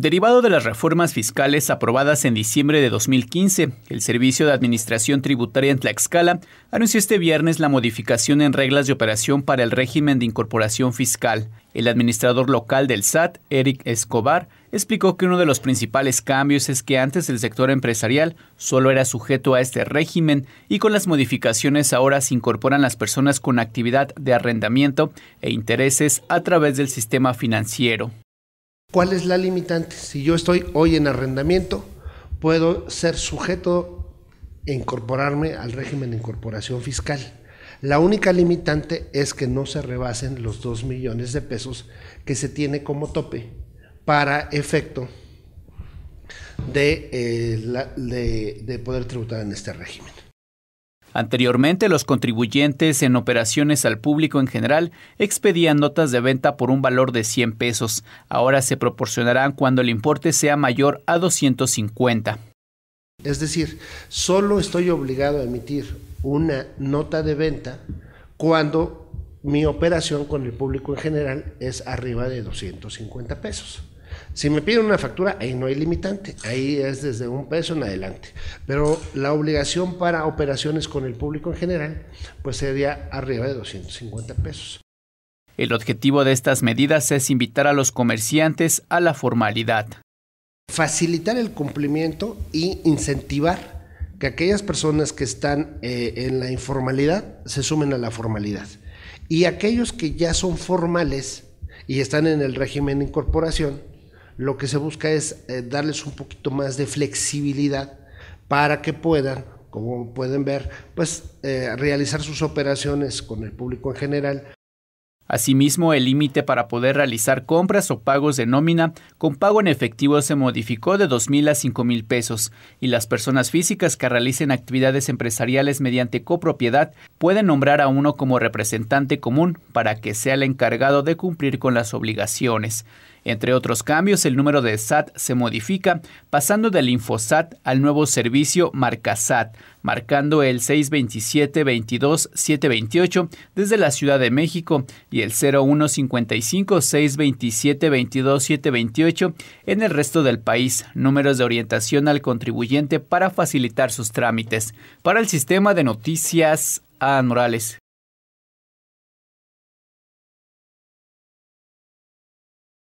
Derivado de las reformas fiscales aprobadas en diciembre de 2015, el Servicio de Administración Tributaria en Tlaxcala anunció este viernes la modificación en reglas de operación para el régimen de incorporación fiscal. El administrador local del SAT, Eric Escobar, explicó que uno de los principales cambios es que antes el sector empresarial solo era sujeto a este régimen y con las modificaciones ahora se incorporan las personas con actividad de arrendamiento e intereses a través del sistema financiero. ¿Cuál es la limitante? Si yo estoy hoy en arrendamiento, puedo ser sujeto e incorporarme al régimen de incorporación fiscal. La única limitante es que no se rebasen los 2 millones de pesos que se tiene como tope para efecto de, eh, de poder tributar en este régimen. Anteriormente, los contribuyentes en operaciones al público en general expedían notas de venta por un valor de 100 pesos. Ahora se proporcionarán cuando el importe sea mayor a 250. Es decir, solo estoy obligado a emitir una nota de venta cuando mi operación con el público en general es arriba de 250 pesos. Si me piden una factura, ahí no hay limitante, ahí es desde un peso en adelante. Pero la obligación para operaciones con el público en general, pues sería arriba de 250 pesos. El objetivo de estas medidas es invitar a los comerciantes a la formalidad. Facilitar el cumplimiento y incentivar que aquellas personas que están eh, en la informalidad se sumen a la formalidad. Y aquellos que ya son formales y están en el régimen de incorporación, lo que se busca es eh, darles un poquito más de flexibilidad para que puedan, como pueden ver, pues eh, realizar sus operaciones con el público en general Asimismo, el límite para poder realizar compras o pagos de nómina con pago en efectivo se modificó de 2.000 a 5.000 pesos y las personas físicas que realicen actividades empresariales mediante copropiedad pueden nombrar a uno como representante común para que sea el encargado de cumplir con las obligaciones. Entre otros cambios, el número de SAT se modifica, pasando del Infosat al nuevo servicio Marcasat, marcando el 627-22-728 desde la Ciudad de México y el 0155-627-22-728 en el resto del país, números de orientación al contribuyente para facilitar sus trámites. Para el sistema de noticias, a Morales.